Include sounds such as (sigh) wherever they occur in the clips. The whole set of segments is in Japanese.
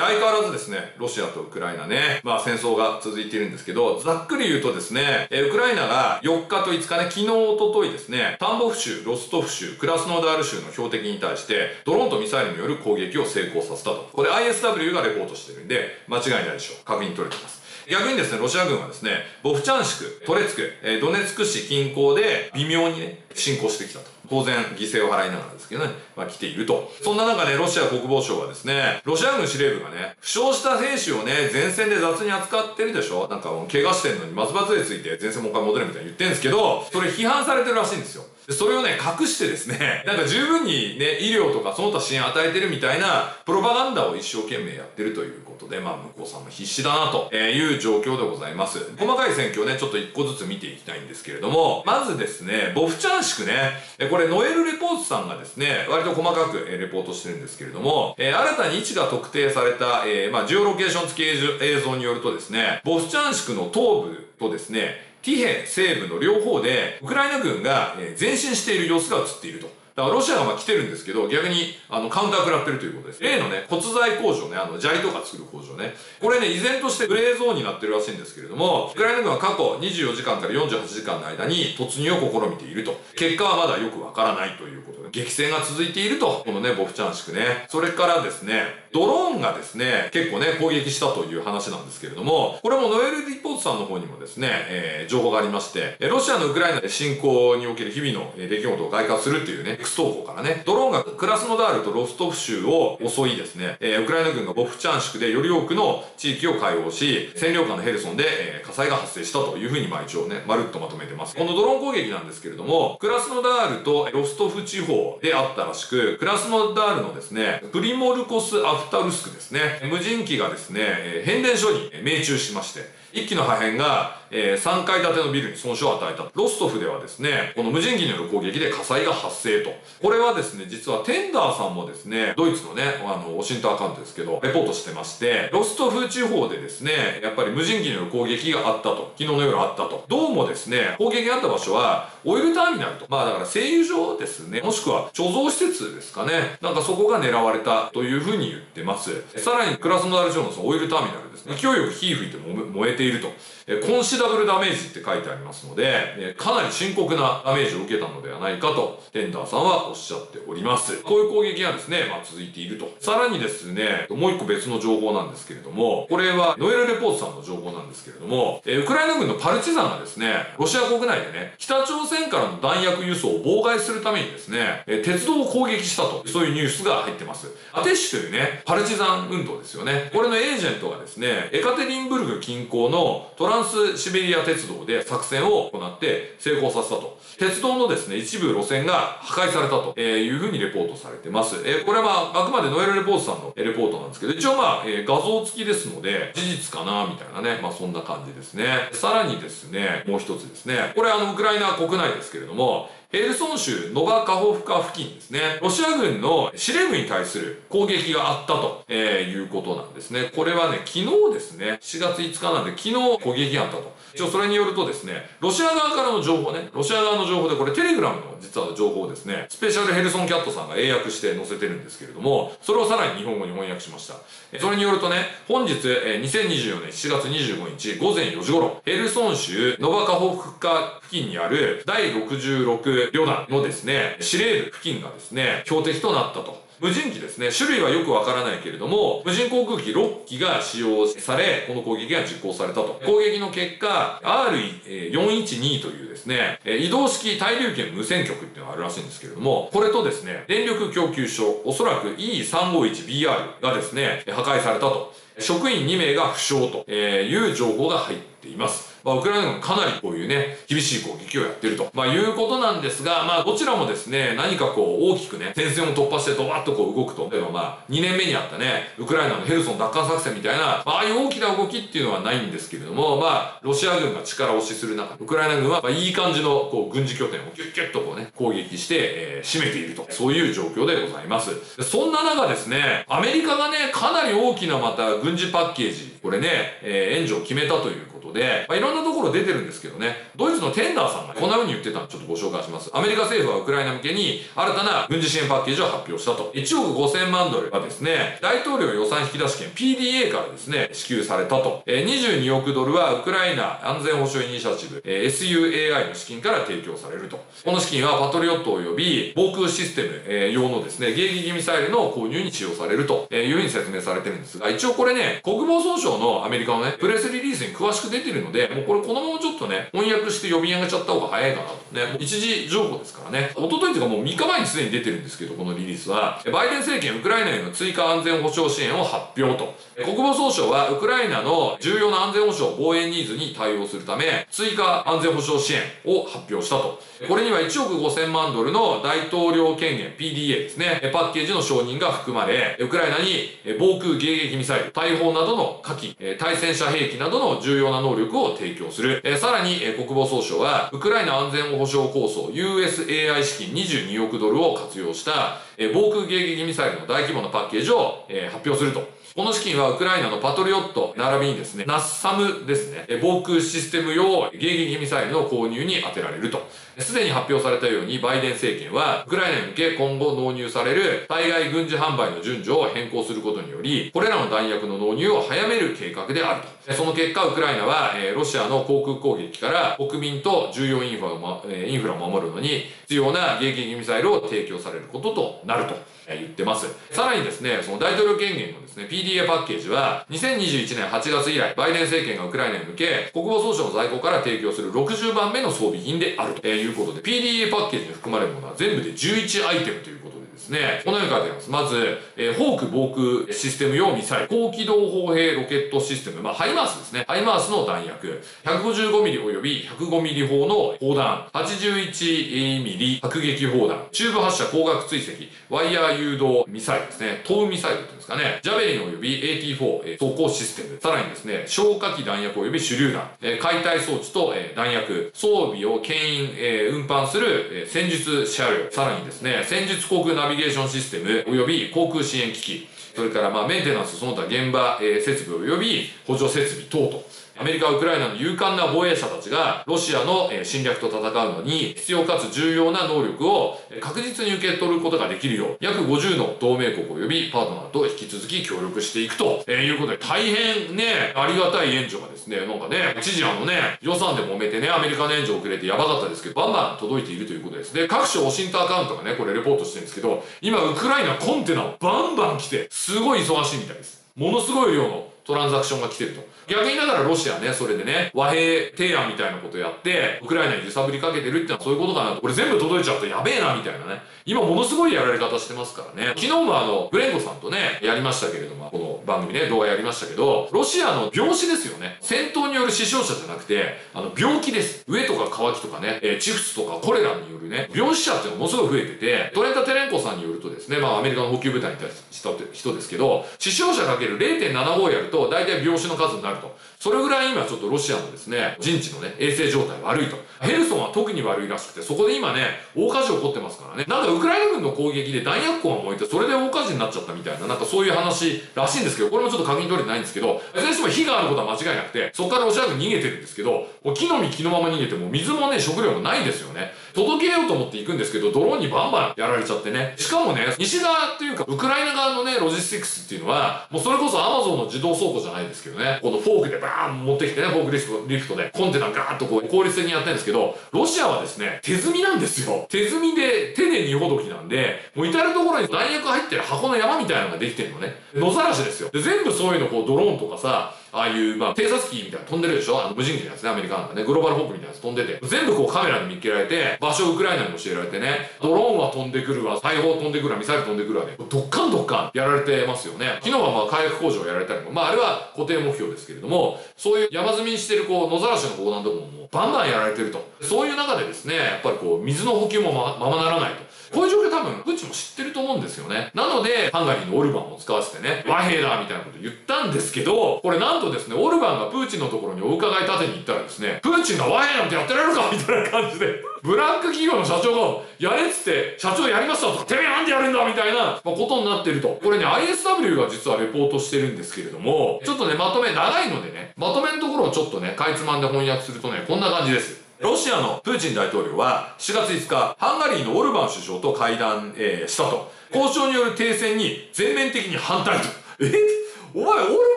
相変わらずですね、ロシアとウクライナね、まあ戦争が続いているんですけど、ざっくり言うとですね、えウクライナが4日と5日ね、昨日、おとといですね、タンボフ州、ロストフ州、クラスノーダール州の標的に対して、ドローンとミサイルによる攻撃を成功させたと。これ ISW がレポートしてるんで、間違いないでしょう。確認取れてます。逆にですね、ロシア軍はですね、ボフチャンシク、トレツク、えー、ドネツク市近郊で微妙にね、進行してきたと。当然、犠牲を払いながらですけどね、まあ来ていると。そんな中ね、ロシア国防省はですね、ロシア軍司令部がね、負傷した兵士をね、前線で雑に扱ってるでしょ？なんかもう怪我してんのに松葉杖ついて前線もう一回戻れみたいに言ってんですけど、それ批判されてるらしいんですよ。でそれをね、隠してですね、(laughs) なんか十分にね、医療とかその他支援与えてるみたいな、プロパガンダを一生懸命やってるということで、まあ、向こうさんも必死だな、という状況でございます。細かい戦況ね、ちょっと一個ずつ見ていきたいんですけれども、まずですね、ボフチャンシクね、これ、ノエルレポートさんがですね、割と細かくレポートしてるんですけれども、え新たに位置が特定された、え、まあ、ジオロケーション付き映像によるとですね、ボフチャンシクの東部とですね、ティヘ西部の両方で、ウクライナ軍が前進している様子が映っていると。だからロシアがまあ来てるんですけど、逆にあのカウンター食らってるということです。例のね、骨材工場ね、あの砂利とか作る工場ね。これね、依然としてグレーゾーンになってるらしいんですけれども、ウクライナ軍は過去24時間から48時間の間に突入を試みていると。結果はまだよくわからないということで、激戦が続いていると。このね、ボフチャンシクね。それからですね、ドローンがですね、結構ね、攻撃したという話なんですけれども、これもノエル・リポートさんの方にもですね、えー、情報がありまして、ロシアのウクライナで侵攻における日々の出来事を外貨するっていうね、X 投稿からね、ドローンがクラスノダールとロストフ州を襲いですね、えー、ウクライナ軍がボフチャンシクでより多くの地域を解放し、占領下のヘルソンで、えー、火災が発生したというふうにまあ一応ね、まるっとまとめてます。このドローン攻撃なんですけれども、クラスノダールとロストフ地方であったらしく、クラスノダールのですね、プリモルコス・アフタルスクですね、無人機がですね、え変電所に命中しまして、一機の破片が、えー、3階建てのビルに損傷を与えた。ロストフではですね、この無人機による攻撃で火災が発生と。これはですね、実はテンダーさんもですね、ドイツのね、あの、オシントアカウントですけど、レポートしてまして、ロストフ地方でですね、やっぱり無人機による攻撃があったと。昨日の夜あったと。どうもですね、攻撃があった場所は、オイルターミナルと。まあだから製油所ですね。もしくは貯蔵施設ですかね。なんかそこが狙われたというふうに言ってます。さらにクラスノダル町のそのオイルターミナルですね。勢いよく火吹いて燃えていると。えコンシダブルダメージって書いてありますので、えかなり深刻なダメージを受けたのではないかと、テンダーさんはおっしゃっております。こういう攻撃がですね、まあ続いていると。さらにですね、もう一個別の情報なんですけれども、これはノエルレポートさんの情報なんですけれども、えウクライナ軍のパルチザンがですね、ロシア国内でね、北朝鮮からの弾薬輸送を妨害するためにですね、え鉄道を攻撃したと、そういうニュースが入ってます。アテッシュというね、パルチザン運動ですよね。これのエージェントがですね、エカテリンブルグ近郊のトランスシベリア鉄道で作戦を行って成功させたと。鉄道のですね、一部路線が破壊されたというふうにレポートされてます。えこれはまあくまでノエルレポートさんのレポートなんですけど、一応まあ、え画像付きですので、事実かなみたいなね、まあそんな感じですね。さらにですね、もう一つですね、これあの、ウクライナ国内ですけれども、ヘルソン州ノバカホフカ付近ですね。ロシア軍の司令部に対する攻撃があったと、えー、いうことなんですね。これはね、昨日ですね、4月5日なんで昨日攻撃があったと。一応それによるとですね、ロシア側からの情報ね、ロシア側の情報でこれテレグラムの実は情報ですね、スペシャルヘルソンキャットさんが英訳して載せてるんですけれども、それをさらに日本語に翻訳しました。それによるとね、本日、2024年7月25日午前4時頃、ヘルソン州ノバカホフカ付近にある第66旅団のですね、司令部付近がですね、標的となったと。無人機ですね。種類はよくわからないけれども、無人航空機6機が使用され、この攻撃が実行されたと。攻撃の結果、R412 というですね、移動式対流圏無線局っていうのがあるらしいんですけれども、これとですね、電力供給所、おそらく E351BR がですね、破壊されたと。職員2名が負傷という情報が入っています。まあ、ウクライナ軍かなりこういうね、厳しい攻撃をやってると、まあ、いうことなんですが、まあ、どちらもですね、何かこう、大きくね、戦線を突破してドバッとこう動くと。例えばまあ、2年目にあったね、ウクライナのヘルソン奪還作戦みたいな、まあ、ああいう大きな動きっていうのはないんですけれども、まあ、ロシア軍が力押しする中、ウクライナ軍は、まあ、いい感じの、こう、軍事拠点をキュッキュッとこうね、攻撃して、えー、締めていると。そういう状況でございます。そんな中ですね、アメリカがね、かなり大きなまた軍事パッケージ、これね、えー、援助を決めたということで、まあ、いろんなところ出てるんですけどね、ドイツのテンダーさんがこんな風に言ってたのちょっとご紹介します。アメリカ政府はウクライナ向けに新たな軍事支援パッケージを発表したと。1億5000万ドルはですね、大統領予算引き出し権 PDA からですね、支給されたと。えー、22億ドルはウクライナ安全保障イニシアチブ、えー、SUAI の資金から提供されると。この資金はパトリオット及び防空システム、えー、用のですね、迎撃ミサイルの購入に使用されるというふうに説明されてるんですが、一応これね、国防総省のアメリカのね、プレスリリースに詳しく出てるので、もうこれこのままちょっとね、翻訳して呼び上げちゃった方が早いかなと。ね、もう一時情報ですからね。一昨日というかもう3日前にすでに出てるんですけど、このリリースは、バイデン政権ウクライナへの追加安全保障支援を発表と。国防総省はウクライナの重要な安全保障防衛ニーズに対応するため、追加安全保障支援を発表したと。これには1億5000万ドルの大統領権限 PDA ですね、パッケージの承認が含まれ、ウクライナに防空迎撃ミサイル、大砲などの火器、え対戦車兵器などの重要な能力を提供する。えさらにえ国防総省は、ウクライナ安全保障構想 USAI 資金22億ドルを活用したえ防空迎撃ミサイルの大規模なパッケージをえ発表すると。この資金はウクライナのパトリオット並びにですね、ナッサムですね、防空システム用迎撃ミサイルの購入に充てられると。すでに発表されたように、バイデン政権は、ウクライナに向け今後納入される対外軍事販売の順序を変更することにより、これらの弾薬の納入を早める計画であると。その結果、ウクライナは、えロシアの航空攻撃から国民と重要インフラを、まインフラを守るのに必要な迎撃ミサイルを提供されることとなると言ってます。さらにですね、その大統領権限のですね、PDA パッケージは、2021年8月以来、バイデン政権がウクライナに向け、国防総省の在庫から提供する60番目の装備品であるということで、PDA パッケージに含まれるものは全部で11アイテムということですね、このように書いてあります。まず、えー、ホーク防空システム用ミサイル、高機動砲兵ロケットシステム、まあ、ハイマースですね。ハイマースの弾薬、155ミリ及び105ミリ砲の砲弾、81ミリ迫撃砲弾、中部発射光学追跡、ワイヤー誘導ミサイルですね。トウミサイルっていうんですかね。ジャベリン及び AT4、えー、走行システム、さらにですね、消火器弾薬及び手榴弾、えー、解体装置と、えー、弾薬、装備を牽引、えー、運搬する、えー、戦術車両、さらにですね、戦術航空ナビゲーションシステム及び航空支援機器、それからまあメンテナンスその他現場、え、設備及び補助設備等々、アメリカ、ウクライナの勇敢な防衛者たちが、ロシアの侵略と戦うのに、必要かつ重要な能力を確実に受け取ることができるよう、約50の同盟国及びパートナーと引き続き協力していくとえいうことで、大変ね、ありがたい援助がですね、なんかね、一時あのね、予算で揉めてね、アメリカの援助遅れてやばかったですけど、バンバン届いているということです。で、各種オシントアカウントがね、これレポートしてるんですけど、今、ウクライナコンテナをバンバン来て、すごい忙しいみたいです。ものすごい量のトランザクションが来てると。逆にだからロシアね、それでね、和平提案みたいなことやって、ウクライナに揺さぶりかけてるってのはそういうことかなと。これ全部届いちゃうとやべえな、みたいなね。今ものすごいやられ方してますからね。昨日もあの、グレンゴさんとね、やりましたけれども、この番組ね、動画やりましたけど、ロシアの病死ですよね。戦闘による死傷者じゃなくて、あの、病気です。飢えとか乾きとかね、えー、チフスとかコレラによるね、病死者っていうのものすごい増えてて、トレンタ・テレンコさんによるとですね、まあアメリカの補給部隊に対した人ですけど、死傷者かける0.75やると、大体病死の数になると。それぐらい今ちょっとロシアのですね、陣地のね、衛生状態悪いと。ヘルソンは特に悪いらしくて、そこで今ね、大火事起こってますからね。なんかウクライナ軍の攻撃で弾薬庫が燃えて、それで大火事になっちゃったみたいな、なんかそういう話らしいんですけど、これもちょっと確認取れてないんですけど、いずれにしても火があることは間違いなくて、そこからロシア軍逃げてるんですけど、もう着の身着のまま逃げても水もね、食料もないですよね。届けようと思って行くんですけど、ドローンにバンバンやられちゃってね。しかもね、西側っていうか、ウクライナ側のね、ロジスティックスっていうのは、もうそれこそアマゾンの自動倉庫じゃないですけどね、このフォークでバーン持ってきてね、フォークリフトリフトで、コンテナガーッとこう、効率的にやってるんですけど、ロシアはですね、手積みなんですよ。手積みで、手で荷ほどきなんで、もう至るところに弾薬入ってる箱の山みたいなのができてるのね。野ざらしですよ。で、全部そういうのこう、ドローンとかさ、ああいう、まあ、偵察機みたいな飛んでるでしょ？あの無人機のやつね、アメリカなんかね、グローバルホークみたいなやつ飛んでて、全部こうカメラに見っけられて、場所をウクライナに教えられてね、ドローンは飛んでくるわ、大砲飛んでくるわ、ミサイル飛んでくるわで、ドッカンドッカンやられてますよね。昨日はまあ火薬工場やられたりも、まああれは固定目標ですけれども、そういう山積みにしてるこう野ざらしの砲弾とかももバンバンやられてると。そういう中でですね、やっぱりこう水の補給もまままならないと。こういう状況多分、プーチンも知ってると思うんですよね。なので、ハンガリーのオルバンを使わせてね、和平だみたいなこと言ったんですけど、これなんとですね、オルバンがプーチンのところにお伺い立てに行ったらですね、プーチンが和平なんてやってられるかみたいな感じで、ブラック企業の社長が、やれっつって、社長やりましたとか、てめえなんでやるんだみたいな、ま、ことになってると。これね、ISW が実はレポートしてるんですけれども、ちょっとね、まとめ長いのでね、まとめのところをちょっとね、かいつまんで翻訳するとね、こんな感じです。ロシアのプーチン大統領は4月5日、ハンガリーのオルバン首相と会談、えー、したと。交渉による停戦に全面的に反対と。え？お前オル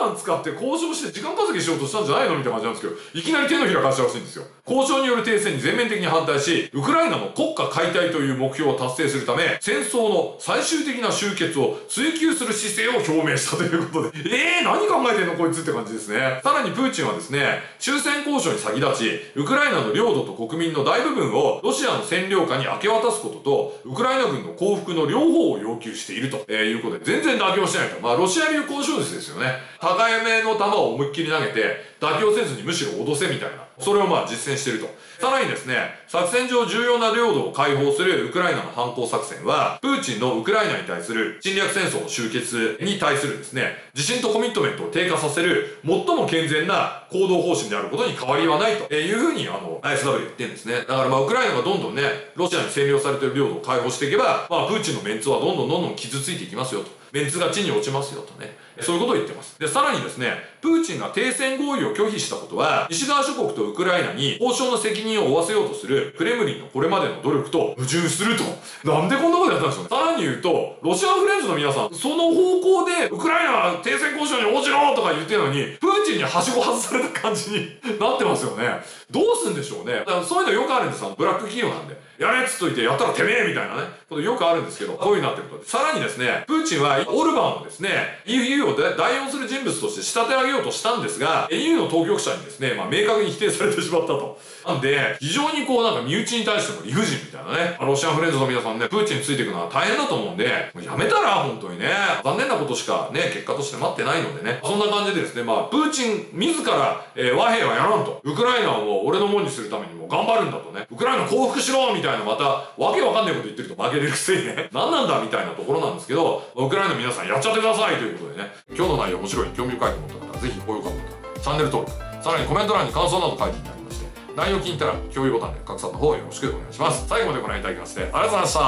バン使って交渉して時間稼ぎしようとしたんじゃないのみたいな感じなんですけど、いきなり手のひら返したらしいんですよ。交渉による停戦に全面的に反対し、ウクライナの国家解体という目標を達成するため、戦争の最終的な終結を追求する姿勢を表明したということで、えー、何考えてんのこいつって感じですね。さらにプーチンはですね、終戦交渉に先立ち、ウクライナの領土と国民の大部分をロシアの占領下に明け渡すことと、ウクライナ軍の降伏の両方を要求していると、えー、いうことで、全然妥協してないと。まあ、ロシア流交渉術ですよね。高めの球を思いっきり投げて、妥協せずにむしろ脅せみたいな。それをまあ実践してると。さらにですね、作戦上重要な領土を解放するウクライナの反攻作戦は、プーチンのウクライナに対する侵略戦争の終結に対するですね、自信とコミットメントを低下させる最も健全な行動方針であることに変わりはないというふうにあの ISW 言ってるんですね。だからまあウクライナがどんどんね、ロシアに占領されてる領土を解放していけば、まあプーチンのメンツはどんどんどんどん傷ついていきますよと。メンツが地に落ちますよとね。そういうことを言ってます。で、さらにですね、プーチンが停戦合意を拒否したことは、西側諸国とウクライナに交渉の責任を負わせようとするクレムリンのこれまでの努力と矛盾すると。なんでこんなことやったんでしょうね。さらに言うと、ロシアフレンズの皆さん、その方向で、ウクライナは停戦交渉に応じろとか言ってるのに、プーチンにはしご外された感じに (laughs) なってますよね。どうすんでしょうね。だからそういうのよくあるんですよ。ブラック企業なんで。やれっつっといて、やったらてめえみたいなね、ことよくあるんですけど、こういうなってることで。さらにですね、プーチンはオルバンをですね、EU を代用する人物として仕立て上げようとしたんですが、EU の当局者にですね、まあ明確に否定されてしまったと。なんで、非常にこうなんか身内に対しても理不尽みたいなね、ロシアンフレンズの皆さんね、プーチンについていくのは大変だと思うんで、もうやめたら本当にね、残念なことしかね、結果として待ってないのでね、そんな感じでですね、まあ、プーチン自ら、えー、和平はやらんと。ウクライナを俺のもんにするためにも頑張るんだとね、ウクライナ降伏しろみたいなまた、わけわかんないこと言ってると負けるくせにね、何なんだみたいなところなんですけど、ウクライナの皆さんやっちゃってくださいということでね、今日の内容面白い、興味深いと思った方は、ぜひ高評価ボタン、チャンネル登録、さらにコメント欄に感想など書いていただきまして、内容気に入ったら共有ボタンで拡散の方よろしくお願いします。最後までご覧いただきまして、ありがとうございました。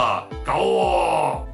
ガオー